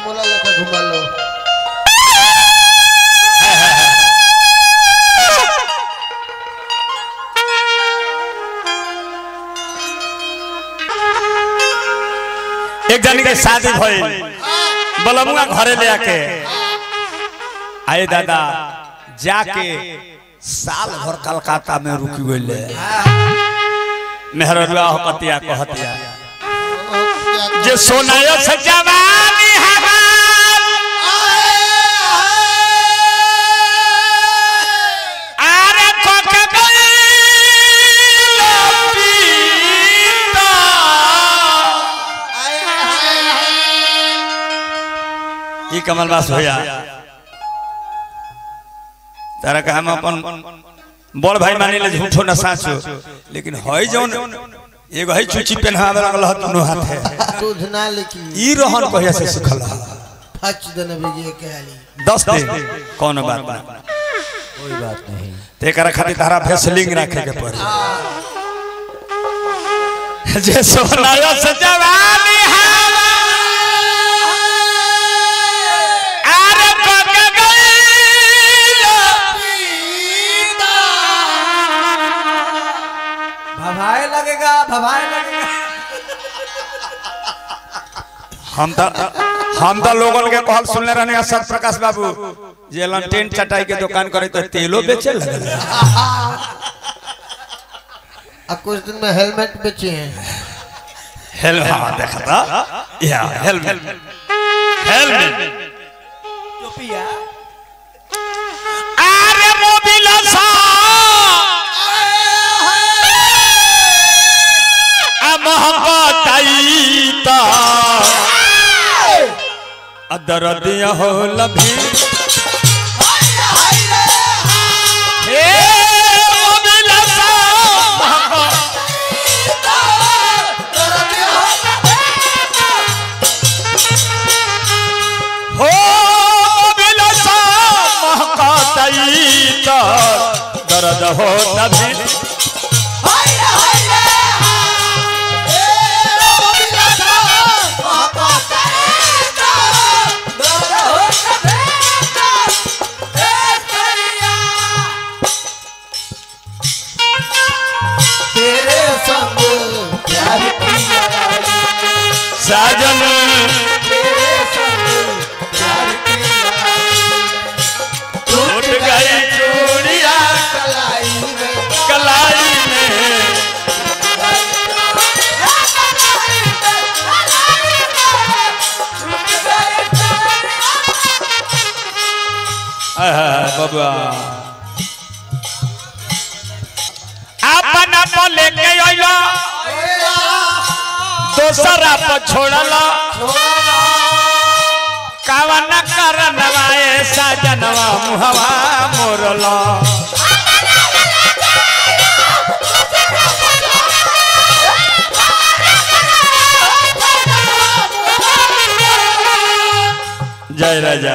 हजमोला लेकर घुमा लो। एक जनी के शादी भइल। बलमुआ घरे ले आके। आए दादा जाके साल भर कलकत्ता में रुक गइले। मेहररुआ हो कतिया कहतिया। जे सोनायो से ई कमल बास होया तारा का हम अपन बड़ भाई मानी ले झूठो न साचो लेकिन हई जौन एगो हई चुची पहनावे लगल ह दुनो हाथ है। दूध ना लेकिन ई रहन कहिया से सिखल ह? फच देने विजय कहली दस दिन। कौन बात ना। कोई बात नहीं। तेकरा खातिर तारा भेसलिंग रखे के पड़ी। जे सोनाया से हम तो हम तो लोगन के कहल सुनले रहने सर प्रकाश बाबू। जे लंटेन चटाई के दुकान करे तो तेलो बेचे लगल अब कुछ दिन में हेलमेट बेचे हैं। हेलमेट हाँ देखा था। या हेलमेट। हेलमेट। अरे अदरदिया हो लभी। दर्द हो तभी बबुआ अपन लेके आइला। दोसरा पर छोड़ला। कावन करनवा ऐसा जनवा मुहवा जय राजा।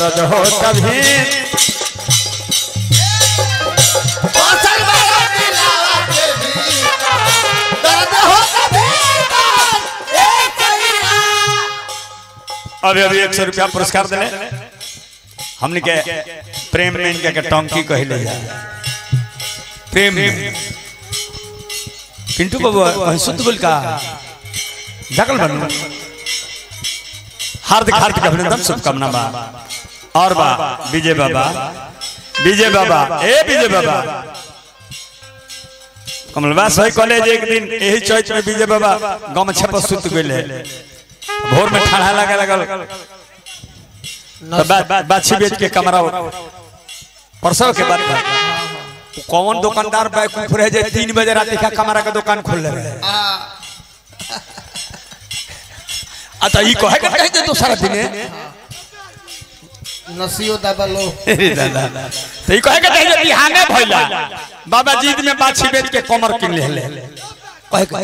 दर्द हो कभी अभी अभी एक सौ रुपया पुरस्कार दिले हमने के प्रेम में इनके के टोंकी टंकी कहले जा। प्रेम पिंटू बाबू शुद्ध बोल का जगल बनू। हार्दिक हार्दिक अभिनंदन शुभकामना। बा और बा विजय बाबा। विजय बाबा। ए विजय बाबा। कमलवास भाई कॉलेज एक दिन यही चौथ में विजय बाबा गमछा पर सुत गए भोर में ठंडा लगे लगल। तो बाछी बेच के कमरा परसों के बाद कौन दुकानदार बैकूफ रह जाए तीन बजे रात का कमरा का दुकान खोल रहे। आ तो ई कहे के दे तो सारा दिन नसियो दबलो दादा तो ई कहे के कह बिहाने भइला। बाबा जीत में बाछी बेच के कमर किन ले ले कहे के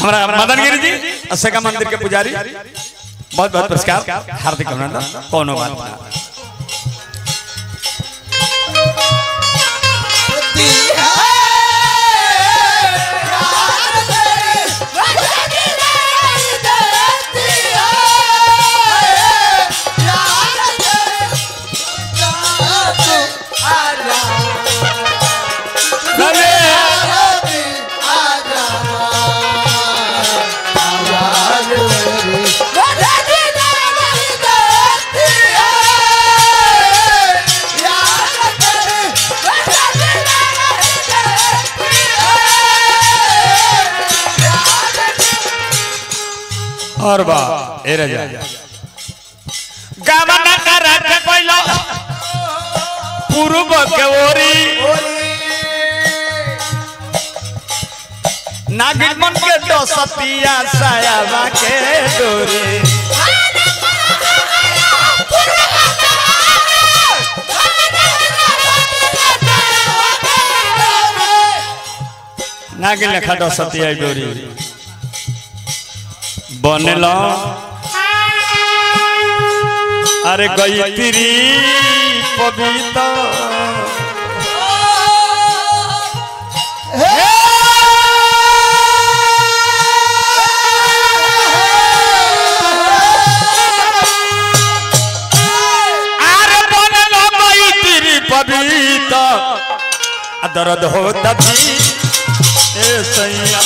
हमारा मदन गिरी जी असका मंदिर के पुजारी। बहुत बहुत नमस्कार हार्दिक अभिनंदन। कोनो बात ना। और बा ए राजा गावा ना कर के पहिलो पूर्व के ओरी नागिन मन के तो सतिया सायाबा के डोरी नागिन लेखा तो सतिया डोरी बनेला। अरे गई तिरी पविता अरे बनेला गई तिरी पविता। आ दर्द हो तभी ए सैया।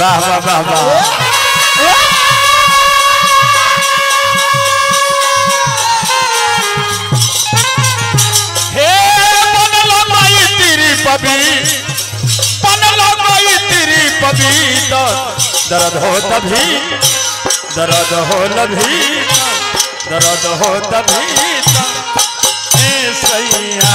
वाह वाह वाह वाह दर्द हो तभी दर्द हो लभी दर्द हो तभी सैया